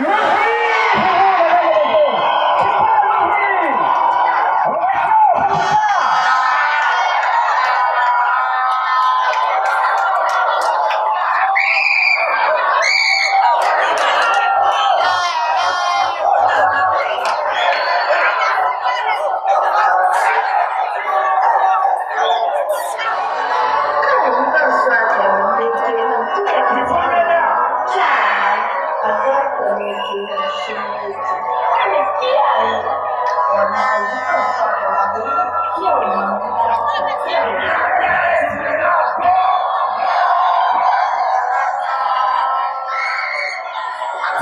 Yeah.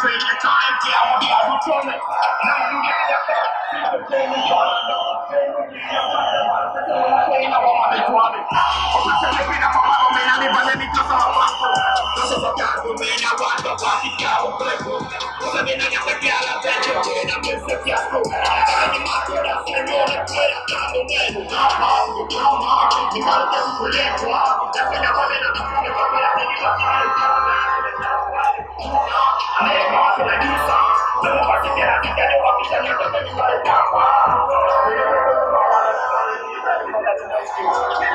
take your time you get to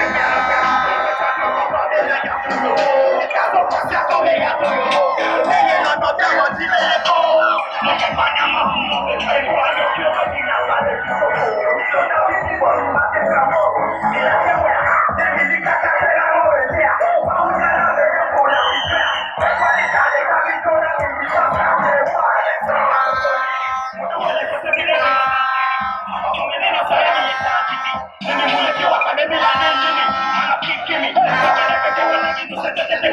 Yeah.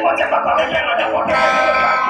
我怎么可能见我就是么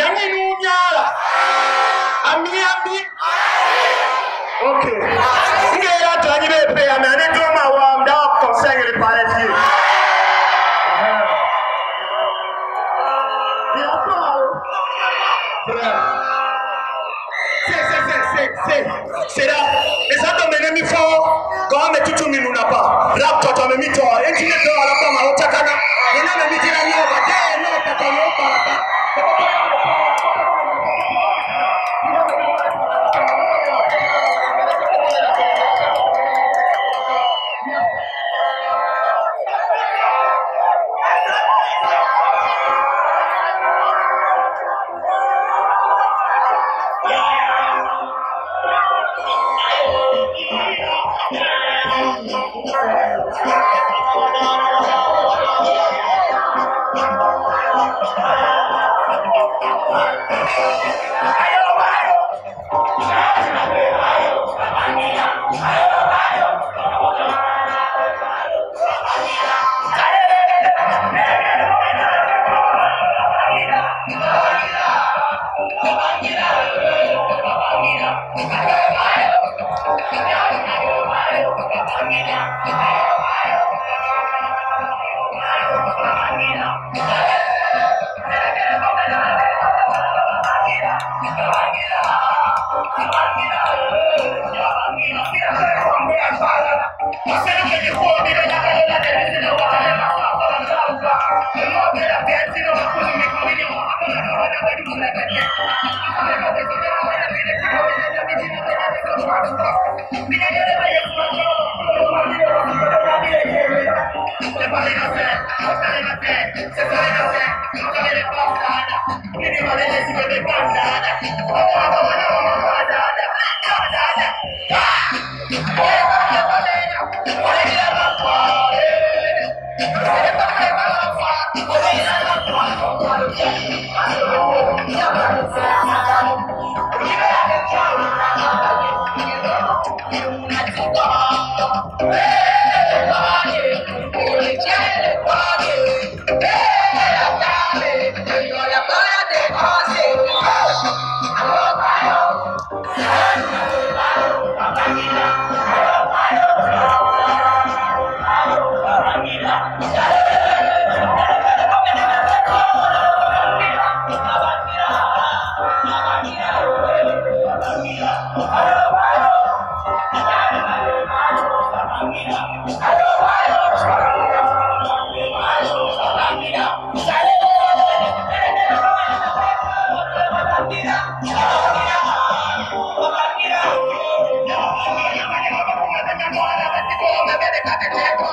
yawunyumyala ami ami ok. Nge ya to anyi be pe ami ani do ma wa am da concern the palate you sera esa dɔ mɛ ne mi fɔ gɔn mɛ tutu mi nu na pa rap tɔtɔ mɛ mi tɔ eti ne dɔ ala kama o ta kana. Mira, yo le voy a Yeah.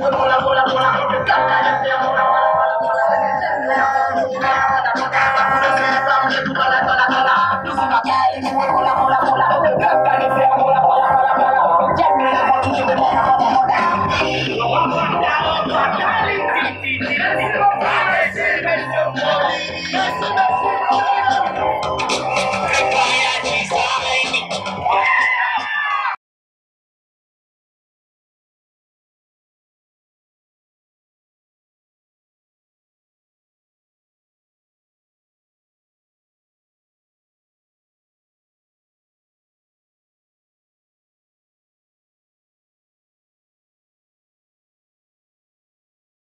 Bola, bola, bola. Nada, nunca, nunca, nunca, nunca, nunca,